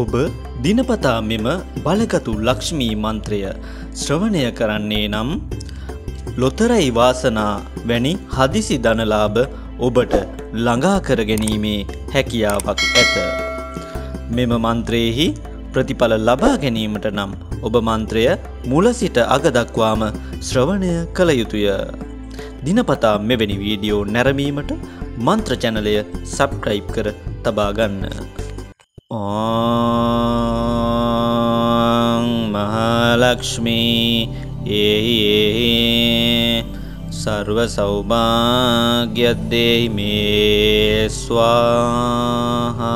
ඔබ දිනපතා මෙම බලගතු ලක්ෂ්මී මන්ත්‍රය ශ්‍රවණය කරන්නේ නම් ලොතරයි වාසනා වැනි හදිසි ධනලාභ ඔබට ළඟාකර ගැනීමේ හැකියාවක් ඇත. මෙම මන්ත්‍රයෙහි ප්‍රතිඵල ලබා ගැනීමට නම් ඔබ මන්ත්‍රය මුල සිට අග දක්වාම ශ්‍රවණය කළ යුතුය. දිනපතා මෙවැනි වීඩියෝ නැරමීමට මන්ත්‍ර චැනලය සබ්ක්‍රයිබ් කර තබාගන්න. महालक्ष्मी। ये सर्वसौभाग्यदेहि मे स्वाहा।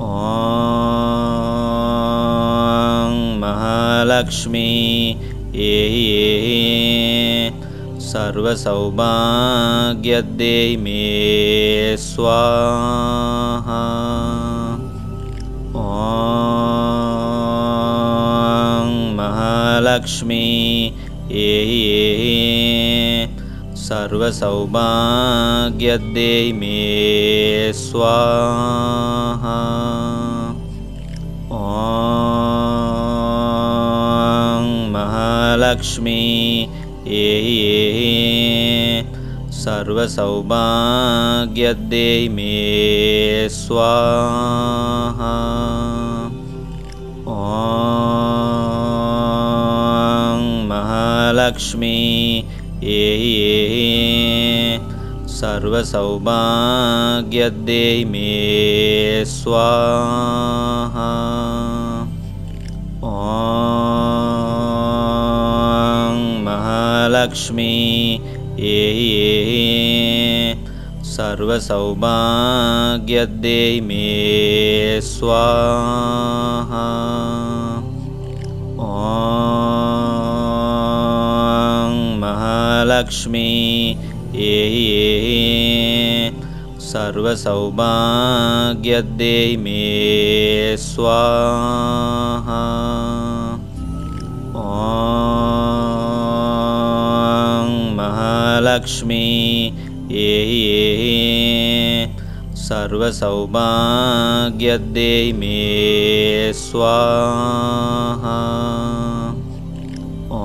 ॐ महालक्ष्मी। ये सर्वसौभाग्यदेहि मे स्वाहा। महालक्ष्मी ये सर्वसौभाग्यदेहि मे स्वाहा। ॐ महालक्ष्मी ये सर्वसौभाग्यदेहि मे स्वाहा। ॐ महालक्ष्मी। ये सर्वसौभाग्यदेहि मे स्वाहा महालक्ष्मी। ये सर्वसौभाग्यदेहि मे स्वाहा ॐ महालक्ष्मी। ये सर्वसौभाग्यदेहि मे स्वाहा महालक्ष्मी ये सर्वसौभाग्यदेहि मे स्वाहा ॐ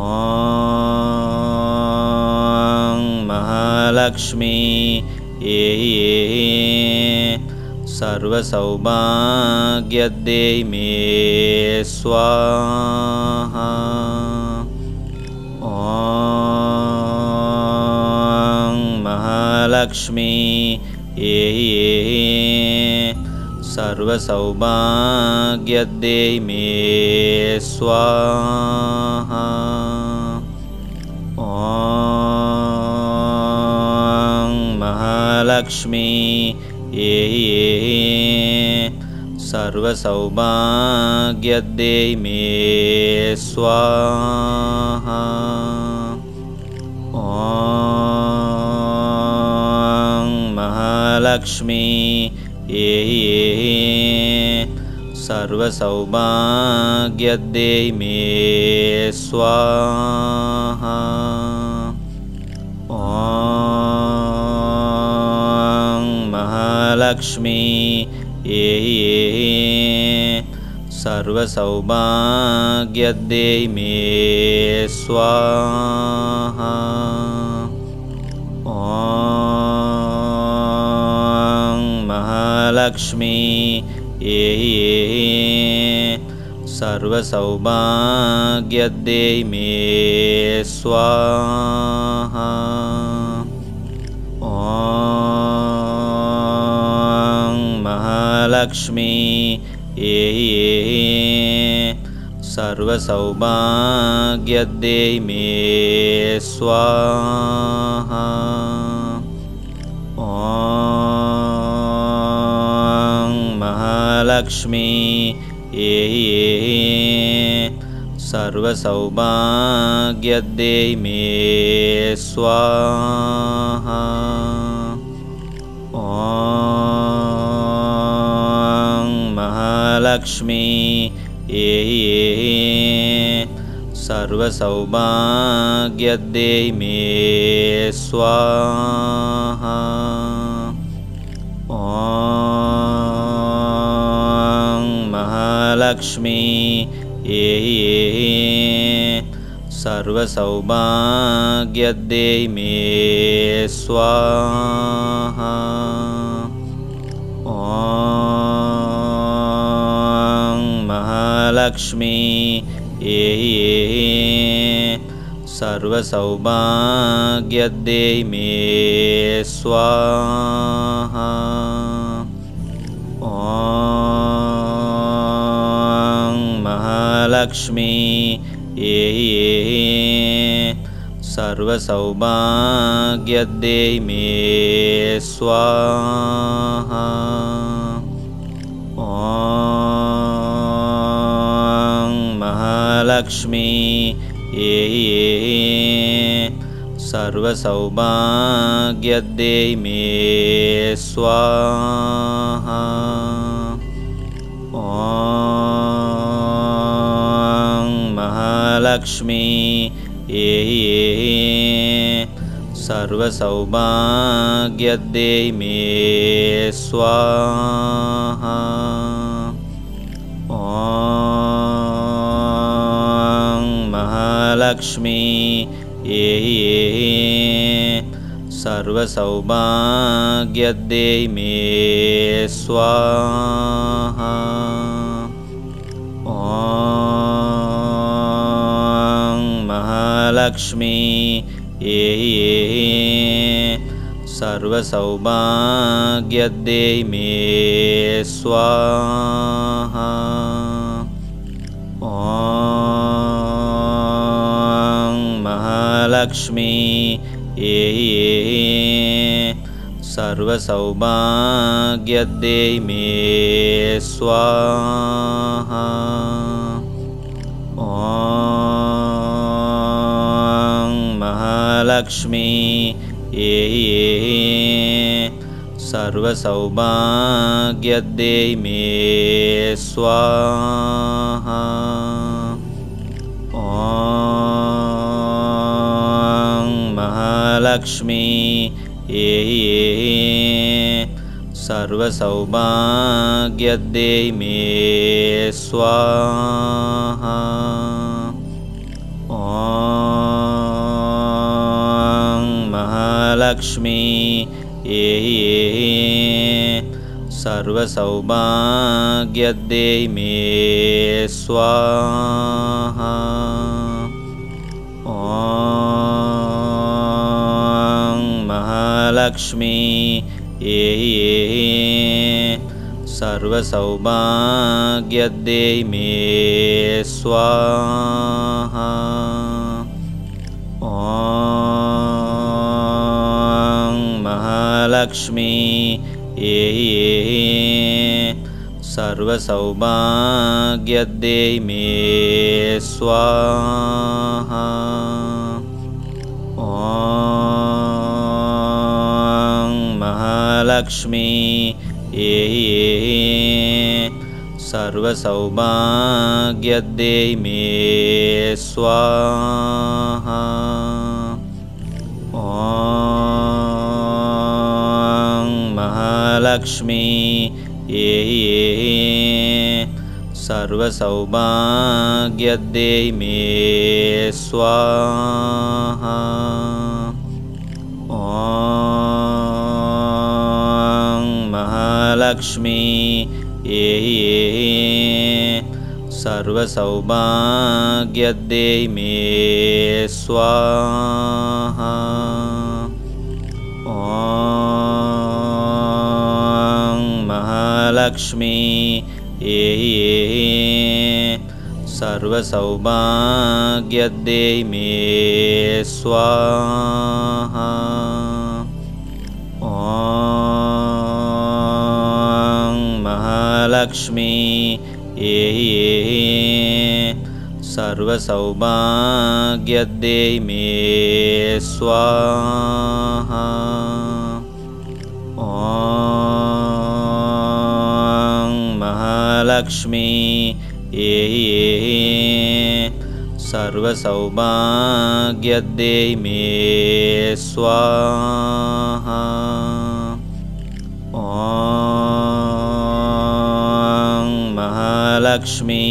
महालक्ष्मी ये सर्वसौभाग्यदेहि मे स्वाहा महालक्ष्मी ये सर्वसौभाग्यदेहि मे स्वाहा ॐ महालक्ष्मी ये सर्वसौभाग्यदेहि मे स्वाहा महालक्ष्मी ये सर्वसौभाग्यदेहि मे स्वाहा। ॐ महालक्ष्मी ये सर्वसौभाग्यदेहि मे स्वाहा महालक्ष्मी। ये सर्वसौभाग्यदेहि मे स्वाहा ॐ महालक्ष्मी। ये सर्वसौभाग्यदेहि मे स्वाहा महालक्ष्मी ये सर्वसौभाग्यदेहि मे स्वाहा ॐ महालक्ष्मी ये सर्वसौभाग्यदेहि मे स्वाहा महालक्ष्मी एहि सर्वसौभाग्यद्यै मे स्वाहा ॐ महालक्ष्मी एहि सर्वसौभाग्यद्यै मे स्वाहा महालक्ष्मी एहि सर्वसौभाग्यद्यै मे स्वाहा ॐ महालक्ष्मी। एहि सर्वसौभाग्यद्यै मे स्वाहा महालक्ष्मी एहि सर्वसौभाग्यद्यै मे स्वाहा। ॐ महालक्ष्मी। एहि सर्वसौभाग्यद्यै मे स्वाहा महालक्ष्मी एहि सर्वसौभाग्यद्यै मे स्वाहा। ॐ महालक्ष्मी एहि सर्वसौभाग्यद्यै मे स्वाहा महालक्ष्मी एहि सर्वसौभाग्यद्यै मे स्वाहा ॐ महालक्ष्मी। एहि सर्वसौभाग्यद्यै मे स्वाहा महालक्ष्मी एहि सर्वसौभाग्यद्यै मे स्वाहा। ॐ महालक्ष्मी एहि सर्वसौभाग्यद्यै मे स्वाहा महालक्ष्मी एहि सर्वसौभाग्यद्यै मे स्वाहा। ॐ महालक्ष्मी। एहि सर्वसौभाग्यद्यै मे स्वाहा महालक्ष्मी एहि सर्वसौभाग्यद्यै मे स्वाहा। ॐ महालक्ष्मी एहि सर्वसौभाग्यद्यै मे स्वाहा। ॐ महालक्ष्मी एहि सर्वसौभाग्यद्यै मे स्वाहा। ॐ महालक्ष्मी। एहि सर्वसौभाग्यद्यै मे स्वाहा। ॐ महालक्ष्मी। एहि सर्वसौभाग्यद्यै मे स्वाहा। ॐ महालक्ष्मी।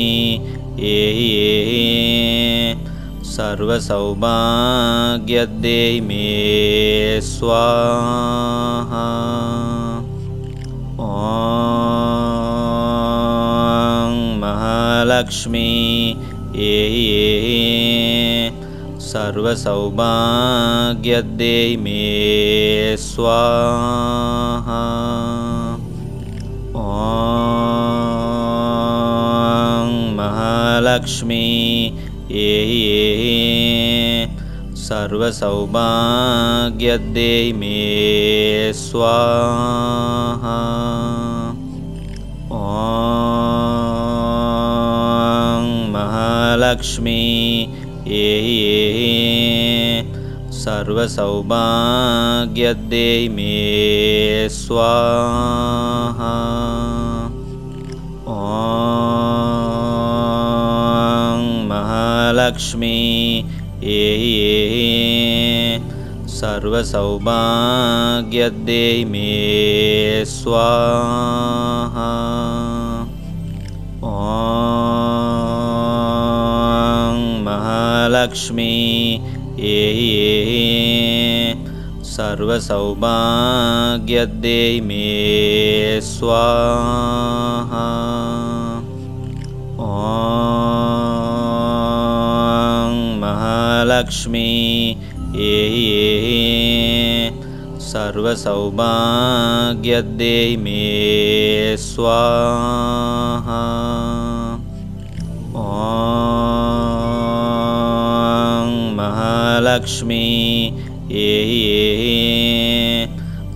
ए सर्वसौभाग्यदेहि मे स्वाहा महालक्ष्मी ए सर्वसौभाग्यदेहि मे स्वाहा ॐ महालक्ष्मी ए सर्वसौभाग्यदेहि मे स्वाहा महालक्ष्मी ए सर्वसौभाग्यदेहि मे स्वाहा ॐ महालक्ष्मी। ए सर्वसौभाग्यदेहि मे स्वाहा महालक्ष्मी ए सर्वसौभाग्यदेहि मे स्वाहा। ॐ महालक्ष्मी ए सर्वसौभाग्यदेहि मे स्वाहा महालक्ष्मी। ए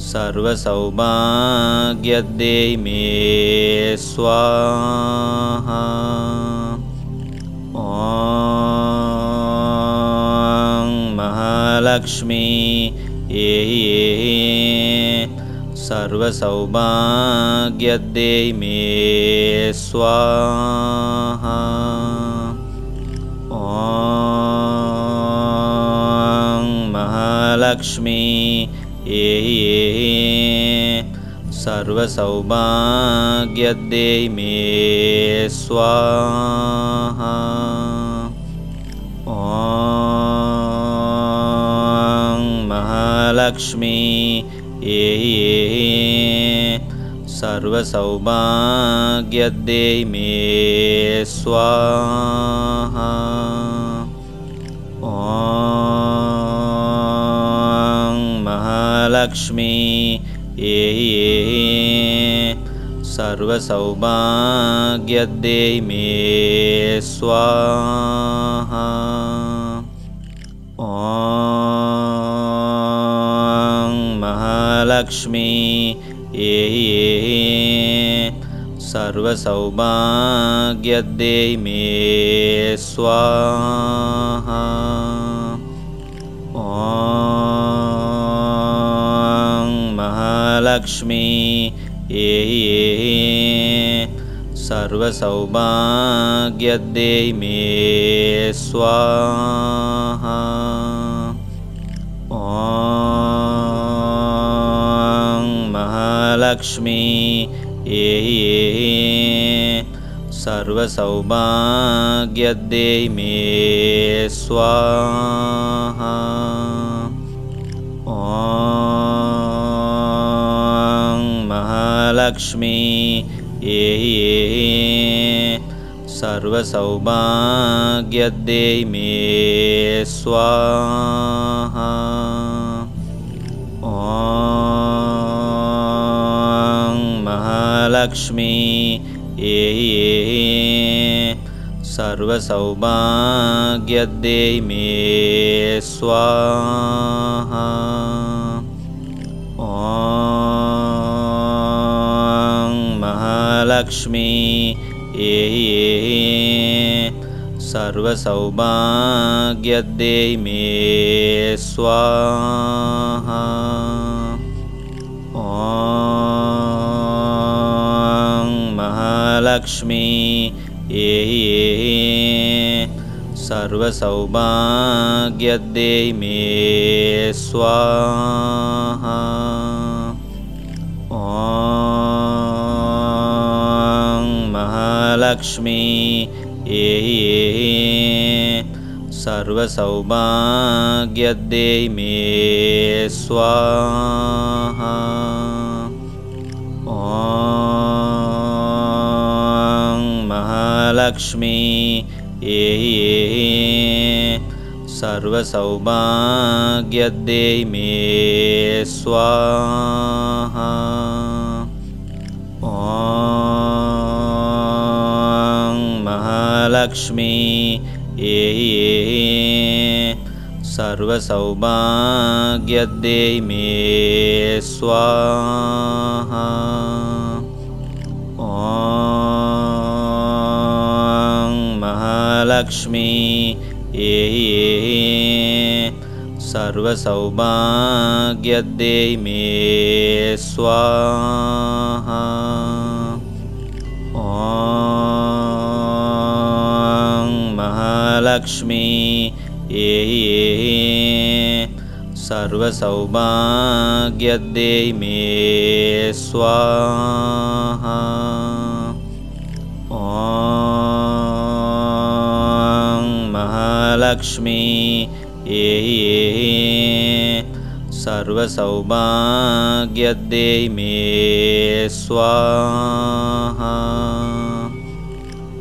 सर्वसौभाग्यदेहि मे स्वाहा। ॐ महालक्ष्मी। ए सर्वसौभाग्यदेहि मे स्वाहा महालक्ष्मी। ए सर्वसौभाग्यदेहि मे स्वाहा। ॐ महालक्ष्मी। ए सर्वसौभाग्यदेहि मे स्वाहा। ॐ महालक्ष्मी ए सर्वसौभाग्यदेहि मे स्वाहा ॐ महालक्ष्मी ए सर्वसौभाग्यदेहि मे स्वाहा महालक्ष्मी ए सर्वसौभाग्यदेहि मे स्वाहा। ॐ महालक्ष्मी। ए सर्वसौभाग्यदेहि मे स्वाहा महालक्ष्मी ए सर्वसौभाग्यदेहि मे स्वाहा। ॐ महालक्ष्मी ए सर्वसौभाग्यदेहि मे स्वाहा महालक्ष्मी ए सर्वसौभाग्यदेहि मे स्वाहा ॐ महालक्ष्मी ए सर्वसौभाग्यदेहि मे स्वाहा महालक्ष्मी। महालक्ष्मी एहि सर्वसौभाग्यद्यै मे स्वाहा ॐ महालक्ष्मी। एहि सर्वसौभाग्यद्यै मे स्वाहा महालक्ष्मी। एहि सर्वसौभाग्यद्यै मे स्वाहा ॐ महालक्ष्मी। एहि सर्वसौभाग्यद्यै मे स्वाहा महालक्ष्मी एहि सर्वसौभाग्यद्यै मे स्वाहा ॐ महालक्ष्मी। एहि सर्वसौभाग्यद्यै मे स्वाहा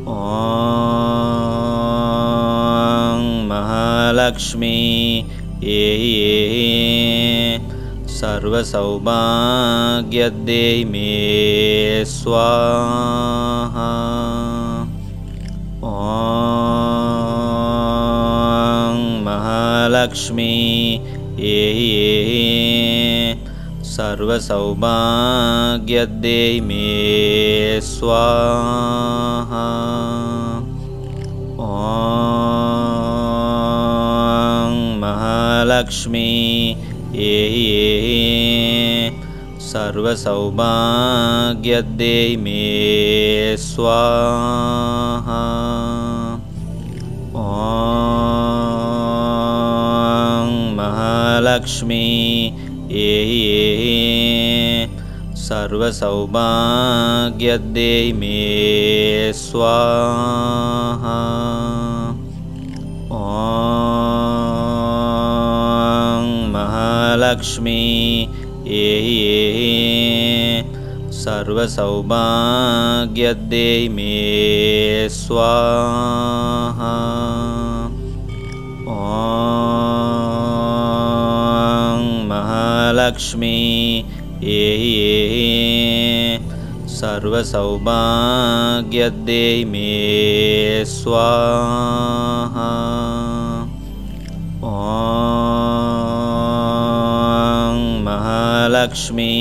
ॐ महालक्ष्मी एहि सर्वसौभाग्यद्यै मे स्वाहा। ॐ महालक्ष्मी। एहि सर्वसौभाग्यद्यै मे स्वाहा। ॐ महालक्ष्मी। एहि सर्वसौभाग्यद्यै मे स्वाहा। ॐ महालक्ष्मी। एहि सर्वसौभाग्यद्यै मे स्वाहा महालक्ष्मी। एहि सर्वसौभाग्यद्यै मे स्वाहा ॐ महालक्ष्मी। एहि सर्वसौभाग्यद्यै मे स्वाहा महालक्ष्मी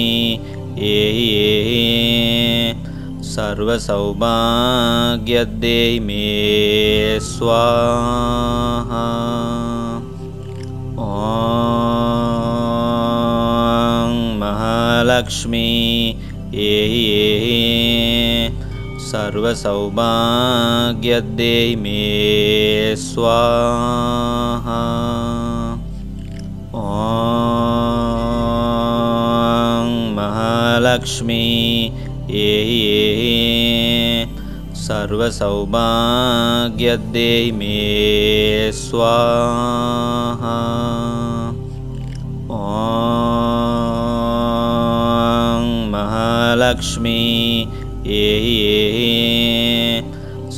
एहि सर्वसौभाग्यद्यै मे स्वाहा ॐ महालक्ष्मी। एहि सर्वसौभाग्यद्यै मे स्वाहा महालक्ष्मी एहि सर्वसौभाग्यद्यै मे स्वाहा ॐ महालक्ष्मी। एहि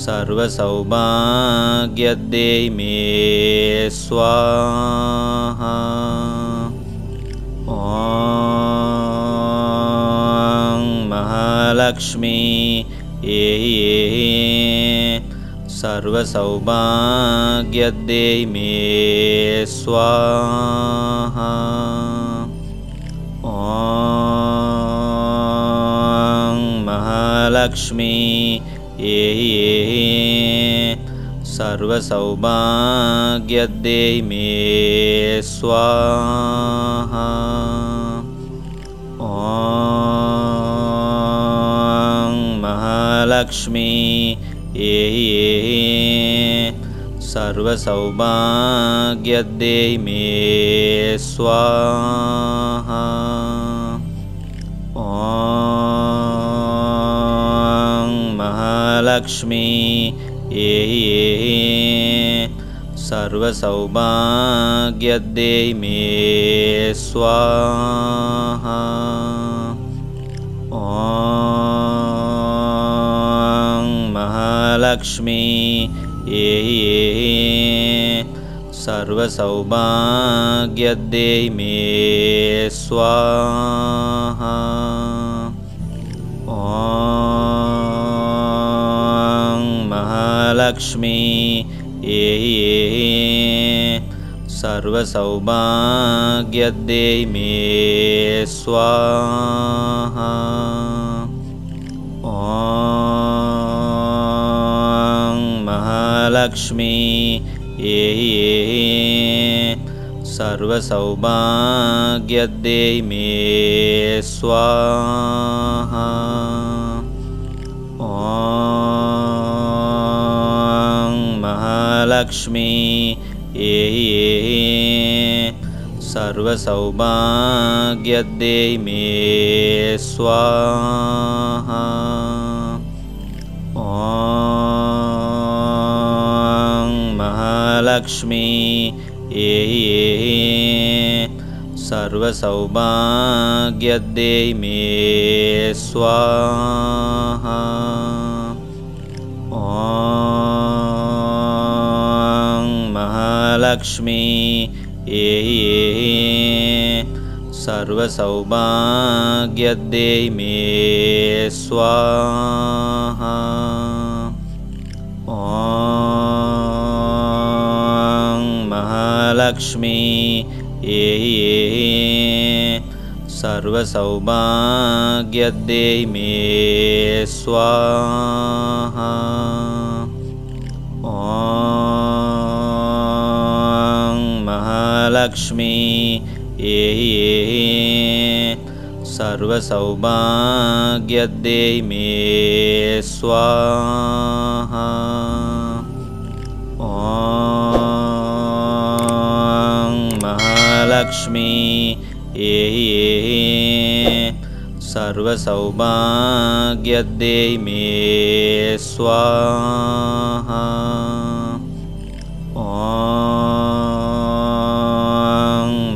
सर्वसौभाग्यद्यै मे स्वाहा महालक्ष्मी एहि सर्वसौभाग्यद्यै मे स्वाहा। ॐ महालक्ष्मी एहि सर्वसौभाग्यद्यै मे स्वाहा। ॐ महालक्ष्मी। एहि सर्वसौभाग्यद्यै मे स्वाहा। ॐ महालक्ष्मी। ए सर्वसौभाग्यद्यै मे स्वाहा। ॐ महालक्ष्मी। ए सर्वसौभाग्यद्यै मे स्वाहा ॐ महालक्ष्मी। ए सर्वसौभाग्यद्यै मे स्वाहा ॐ महालक्ष्मी ए सर्वसौभाग्यद्यै मे स्वाहा ॐ महालक्ष्मी ए सर्वसौभाग्यद्यै मे स्वाहा महालक्ष्मी ए सर्वसौभाग्यद्यै मे स्वाहा। ॐ महालक्ष्मी। ए सर्वसौभाग्यद्यै मे स्वाहा महालक्ष्मी ए सर्वसौभाग्यद्यै मे स्वाहा ॐ महालक्ष्मी। ए सर्वसौभाग्यद्यै मे स्वाहा महालक्ष्मी ए सर्वसौभाग्यद्यै मे स्वाहा। ॐ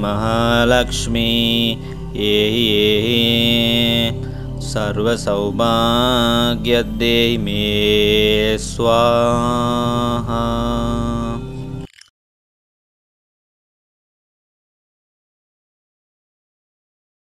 महालक्ष्मी ए सर्वसौभाग्यद्यै मे स्वाहा